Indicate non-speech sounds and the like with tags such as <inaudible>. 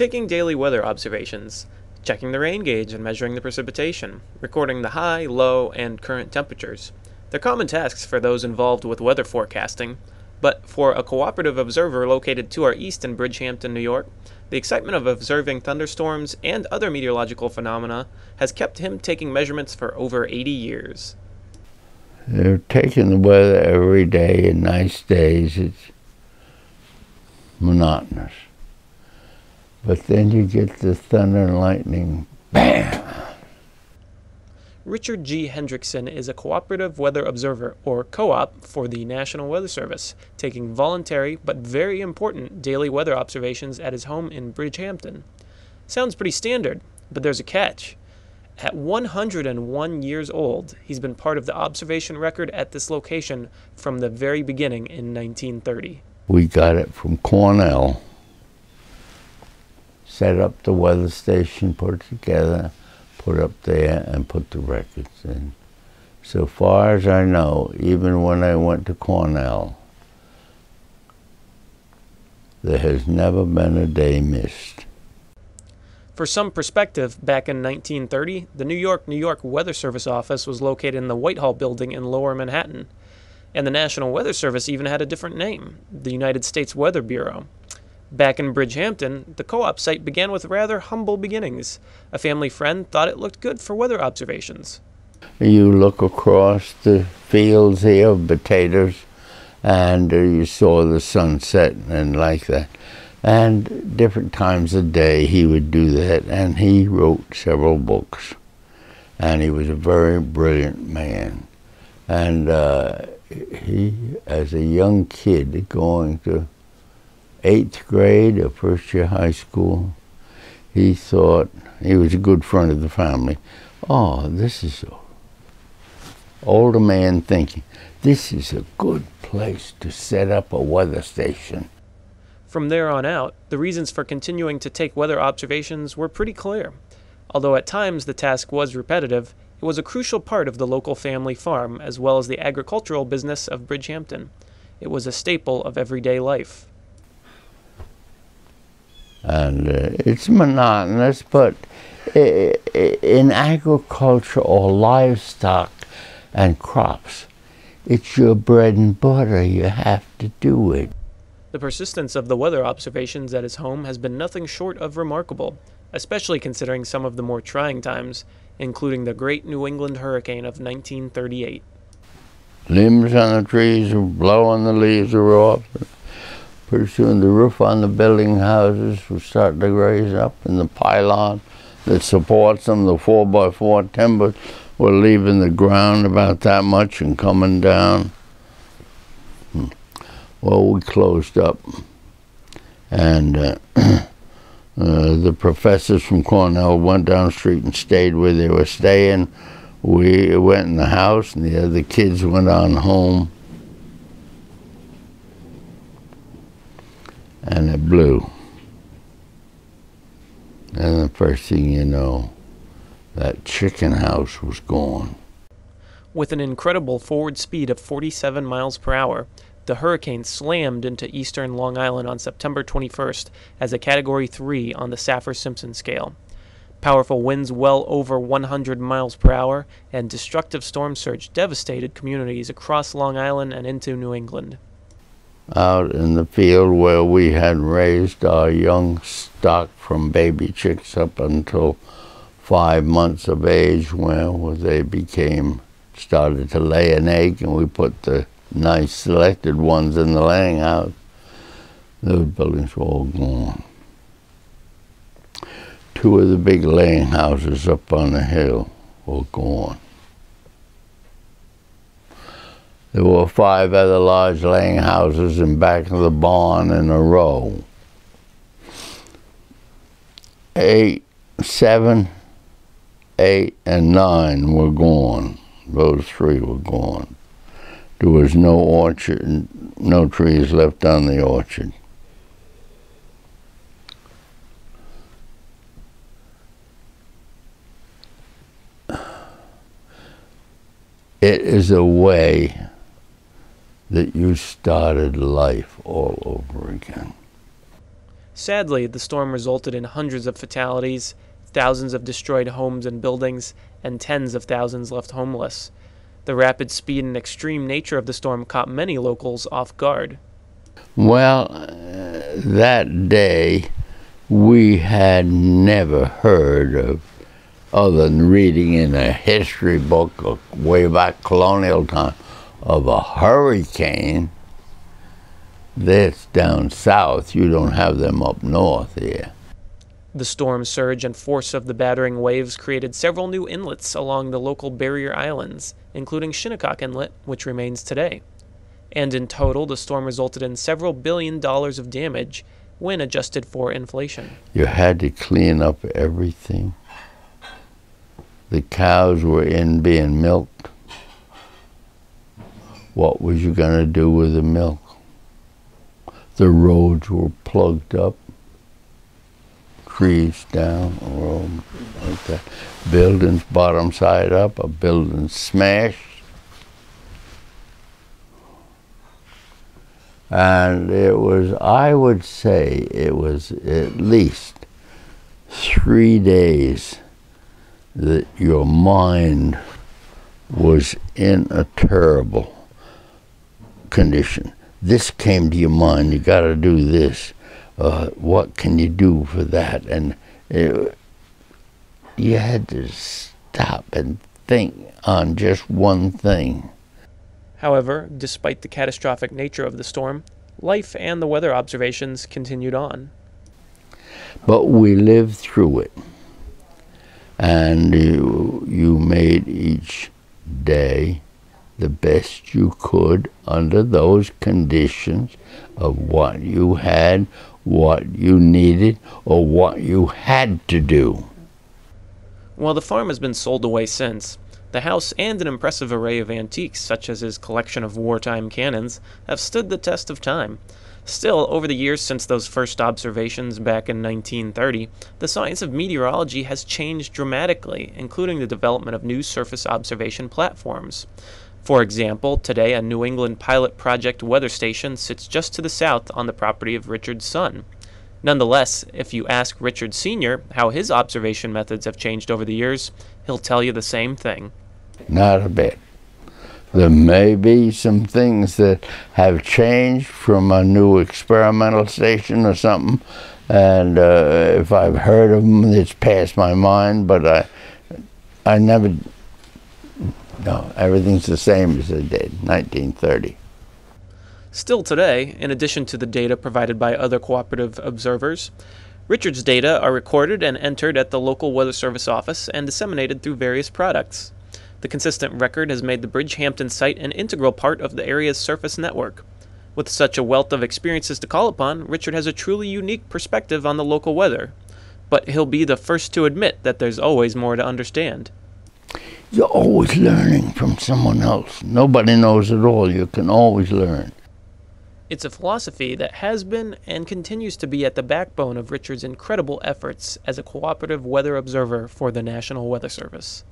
taking daily weather observations, checking the rain gauge and measuring the precipitation, recording the high, low, and current temperatures. They're common tasks for those involved with weather forecasting, but for a cooperative observer located to our east in Bridgehampton, New York, the excitement of observing thunderstorms and other meteorological phenomena has kept him taking measurements for over 80 years. They're taking the weather every day and nice days. It's monotonous. But then you get the thunder and lightning, bam! Richard G. Hendrickson is a cooperative weather observer, or co-op, for the National Weather Service, taking voluntary but very important daily weather observations at his home in Bridgehampton. Sounds pretty standard, but there's a catch. At 101 years old, he's been part of the observation record at this location from the very beginning in 1930. We got it from Cornell, set up the weather station, put it together, put it up there, and put the records in. So far as I know, even when I went to Cornell, there has never been a day missed. For some perspective, back in 1930, the New York, New York Weather Service office was located in the Whitehall building in lower Manhattan. And the National Weather Service even had a different name, the United States Weather Bureau. Back in Bridgehampton, the co op site began with rather humble beginnings. A family friend thought it looked good for weather observations. You look across the fields here of potatoes, and uh, you saw the sunset and like that. And different times of day he would do that, and he wrote several books. And he was a very brilliant man. And uh, he, as a young kid going to eighth grade or first year high school, he thought, he was a good friend of the family, oh, this is a older man thinking, this is a good place to set up a weather station. From there on out, the reasons for continuing to take weather observations were pretty clear. Although at times the task was repetitive, it was a crucial part of the local family farm as well as the agricultural business of Bridgehampton. It was a staple of everyday life. And uh, it's monotonous, but in agriculture or livestock and crops, it's your bread and butter. You have to do it. The persistence of the weather observations at his home has been nothing short of remarkable, especially considering some of the more trying times, including the Great New England Hurricane of 1938. Limbs on the trees are blowing, the leaves are off. Pretty soon the roof on the building houses will start to raise up, and the pylon that supports them, the 4 by 4 timber, were leaving the ground about that much and coming down. Hmm. Well, we closed up, and uh, <clears throat> uh, the professors from Cornell went down the street and stayed where they were staying. We went in the house, and the other kids went on home. And it blew. And the first thing you know, that chicken house was gone. With an incredible forward speed of 47 miles per hour, the hurricane slammed into eastern Long Island on September 21st as a Category 3 on the Saffir Simpson scale. Powerful winds well over 100 miles per hour and destructive storm surge devastated communities across Long Island and into New England. Out in the field where we had raised our young stock from baby chicks up until five months of age, when they became started to lay an egg, and we put the nice selected ones in the laying house. Those buildings were all gone. Two of the big laying houses up on the hill were gone. There were five other large laying houses in back of the barn in a row. Eight, seven, eight, and nine were gone. Those three were gone. There was no orchard, no trees left on the orchard. It is a way that you started life all over again. Sadly, the storm resulted in hundreds of fatalities, thousands of destroyed homes and buildings, and tens of thousands left homeless. The rapid speed and extreme nature of the storm caught many locals off guard. Well, uh, that day we had never heard of, other than reading in a history book way back colonial time, of a hurricane that's down south. You don't have them up north here. The storm surge and force of the battering waves created several new inlets along the local barrier islands, including Shinnecock Inlet, which remains today. And in total, the storm resulted in several billion dollars of damage when adjusted for inflation. You had to clean up everything. The cows were in being milked. What was you going to do with the milk? The roads were plugged up trees down, or like that. Buildings bottom side up, a building smashed. And it was, I would say, it was at least three days that your mind was in a terrible condition. This came to your mind, you got to do this uh, what can you do for that? And it, you had to stop and think on just one thing. However, despite the catastrophic nature of the storm, life and the weather observations continued on. But we lived through it. And you, you made each day the best you could under those conditions of what you had, what you needed or what you had to do. While the farm has been sold away since, the house and an impressive array of antiques, such as his collection of wartime cannons, have stood the test of time. Still, over the years since those first observations back in 1930, the science of meteorology has changed dramatically, including the development of new surface observation platforms. For example, today a New England pilot project weather station sits just to the south on the property of Richard's son. Nonetheless, if you ask Richard Sr. how his observation methods have changed over the years, he'll tell you the same thing. Not a bit. There may be some things that have changed from a new experimental station or something, and uh, if I've heard of them, it's passed my mind, but I, I never no, everything's the same as it did 1930. Still today, in addition to the data provided by other cooperative observers, Richard's data are recorded and entered at the local Weather Service office and disseminated through various products. The consistent record has made the Bridgehampton site an integral part of the area's surface network. With such a wealth of experiences to call upon, Richard has a truly unique perspective on the local weather. But he'll be the first to admit that there's always more to understand. You're always learning from someone else. Nobody knows it all. You can always learn. It's a philosophy that has been and continues to be at the backbone of Richard's incredible efforts as a cooperative weather observer for the National Weather Service.